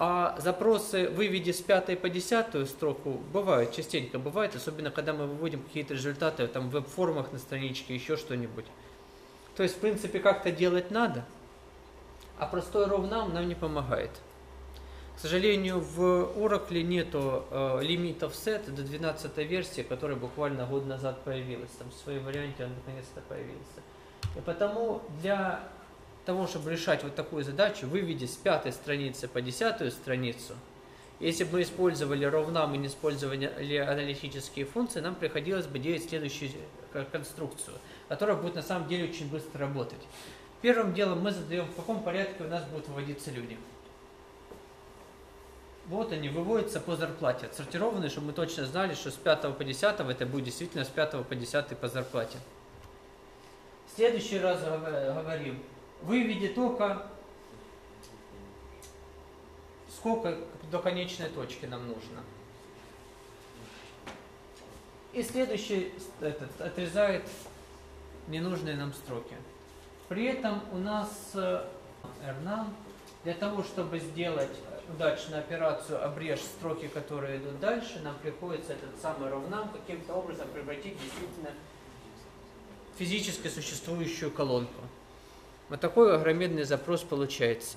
А запросы выведи с пятой по десятую строку бывают, частенько бывает, особенно когда мы выводим какие-то результаты там в веб-формах на страничке, еще что-нибудь. То есть, в принципе, как-то делать надо, а простой ровнам нам не помогает. К сожалению, в Oracle нету э, лимитов set до 12 версии, которая буквально год назад появилась. Там в своей варианте он наконец-то появился. И потому для того, чтобы решать вот такую задачу, выведи с пятой страницы по десятую страницу, если бы мы использовали ровнам и не использовали аналитические функции, нам приходилось бы делать следующую э, конструкцию, которая будет на самом деле очень быстро работать. Первым делом мы задаем, в каком порядке у нас будут выводиться люди. Вот они выводятся по зарплате, отсортированные, чтобы мы точно знали, что с 5 по 10 это будет действительно с 5 по 10 по зарплате. В следующий раз говорим, выведи только сколько до конечной точки нам нужно. И следующий этот, отрезает ненужные нам строки. При этом у нас э, RNAM для того, чтобы сделать удачную операцию обрежь строки, которые идут дальше, нам приходится этот самый ровнам каким-то образом превратить действительно в физически существующую колонку. Вот такой огромный запрос получается.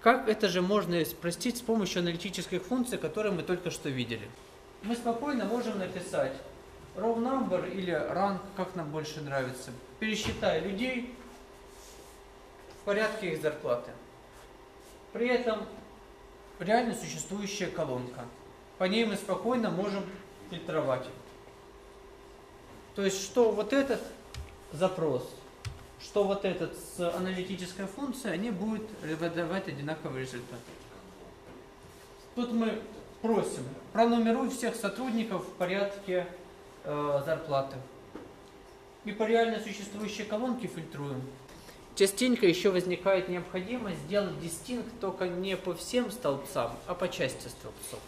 Как это же можно спростить с помощью аналитических функций, которые мы только что видели? Мы спокойно можем написать row number или rank, как нам больше нравится. Пересчитай людей в порядке их зарплаты. При этом реально существующая колонка. По ней мы спокойно можем фильтровать. То есть, что вот этот запрос, что вот этот с аналитической функцией, они будут выдавать одинаковый результат. Тут мы просим, пронумеруй всех сотрудников в порядке э, зарплаты. И по реально существующей колонке фильтруем. Частенько еще возникает необходимость сделать дистинкт только не по всем столбцам, а по части столбцов.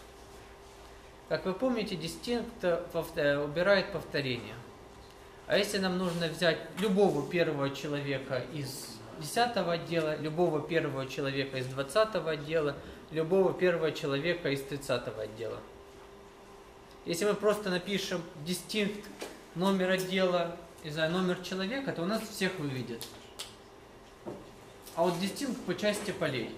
Как вы помните, дистинкт э, убирает повторение. А если нам нужно взять любого первого человека из 10 отдела, любого первого человека из 20 отдела, любого первого человека из 30 отдела. Если мы просто напишем дистинкт номер отдела, и за номер человека, то у нас всех выведет а вот дистинг по части полей.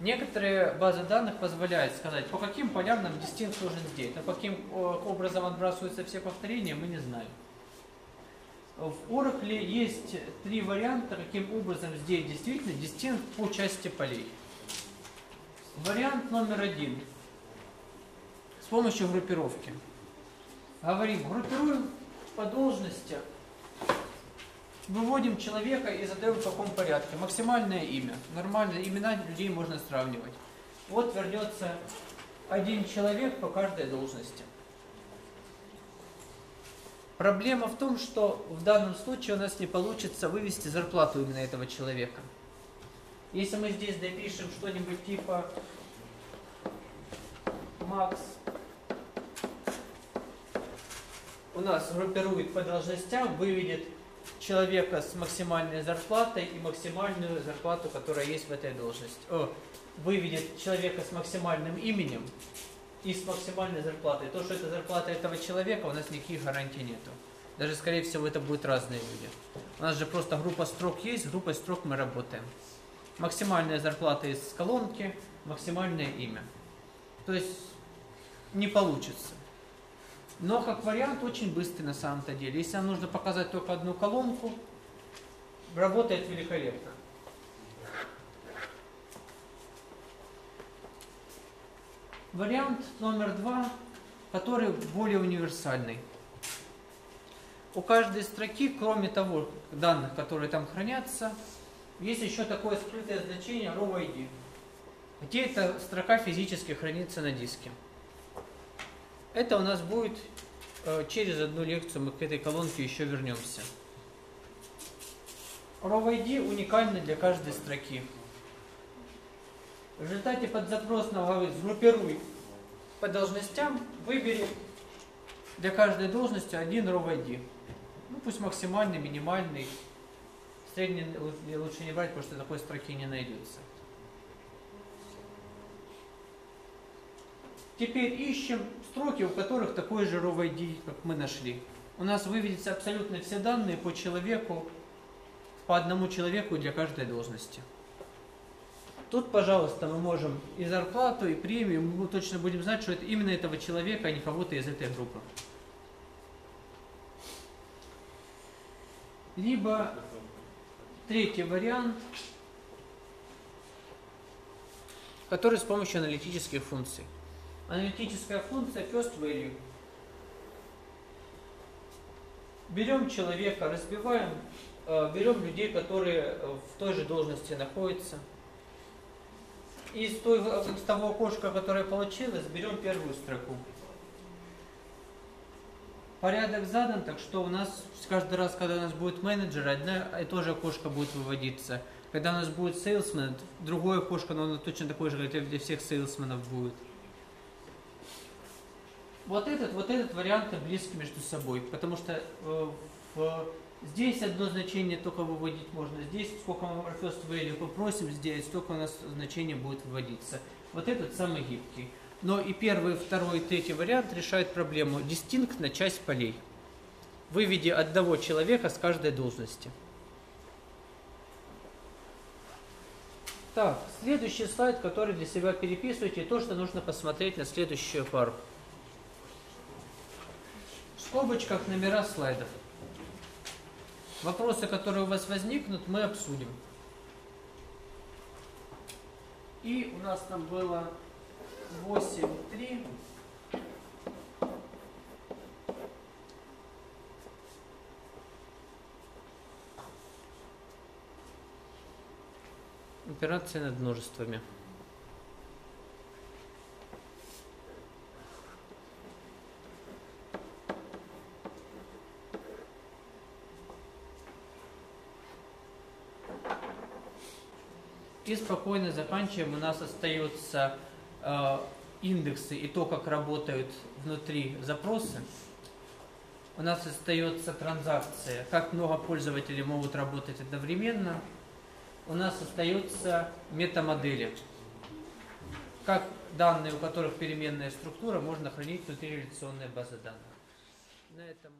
Некоторые базы данных позволяют сказать, по каким полям нам дистинг нужен здесь, но каким образом отбрасываются все повторения, мы не знаем. В Oracle есть три варианта, каким образом здесь действительно дистинг по части полей. Вариант номер один. С помощью группировки. Говорим, группируем по должности выводим человека и задаем в каком порядке. Максимальное имя. Нормальные имена людей можно сравнивать. Вот вернется один человек по каждой должности. Проблема в том, что в данном случае у нас не получится вывести зарплату именно этого человека. Если мы здесь допишем что-нибудь типа Макс у нас группирует по должностям, выведет человека с максимальной зарплатой и максимальную зарплату, которая есть в этой должности. О, выведет человека с максимальным именем и с максимальной зарплатой. То, что это зарплата этого человека, у нас никаких гарантий нету. Даже, скорее всего, это будут разные люди. У нас же просто группа строк есть, группой строк мы работаем. Максимальная зарплата из колонки, максимальное имя. То есть не получится. Но как вариант очень быстрый на самом-то деле. Если нам нужно показать только одну колонку, работает великолепно. Вариант номер два, который более универсальный. У каждой строки, кроме того данных, которые там хранятся, есть еще такое скрытое значение row ID, где эта строка физически хранится на диске. Это у нас будет э, через одну лекцию, мы к этой колонке еще вернемся. Raw ID уникальный для каждой строки. В результате под запрос нам говорит, сгруппируй по должностям, выбери для каждой должности один raw ID. Ну пусть максимальный, минимальный. Средний лучше не брать, потому что такой строки не найдется. Теперь ищем строки, у которых такой же raw ID, как мы нашли. У нас выведется абсолютно все данные по человеку, по одному человеку для каждой должности. Тут, пожалуйста, мы можем и зарплату, и премию, мы точно будем знать, что это именно этого человека, а не кого-то из этой группы. Либо третий вариант, который с помощью аналитических функций аналитическая функция first value. Берем человека, разбиваем, э, берем людей, которые в той же должности находятся. И из, той, из того окошка, которое получилось, берем первую строку. Порядок задан, так что у нас каждый раз, когда у нас будет менеджер, одна и то же окошко будет выводиться. Когда у нас будет сейлсмен, другое окошко, но оно точно такое же, для всех сейлсменов будет. Вот этот, вот этот варианты близки между собой, потому что э, в- здесь одно значение только выводить можно, здесь сколько мы first value попросим сделать, столько у нас значение будет выводиться. Вот этот самый гибкий. Но и первый, второй, третий вариант решают проблему дистинктно часть полей. Выведи одного человека с каждой должности. Так, следующий слайд, который для себя переписываете, то, что нужно посмотреть на следующую пару. В скобочках номера слайдов. Вопросы, которые у вас возникнут, мы обсудим. И у нас там было 8.3. Операция над множествами. И спокойно заканчиваем. У нас остаются э, индексы и то, как работают внутри запросы. У нас остается транзакция, как много пользователей могут работать одновременно. У нас остаются метамодели, как данные, у которых переменная структура, можно хранить внутри реляционной базы данных. На этом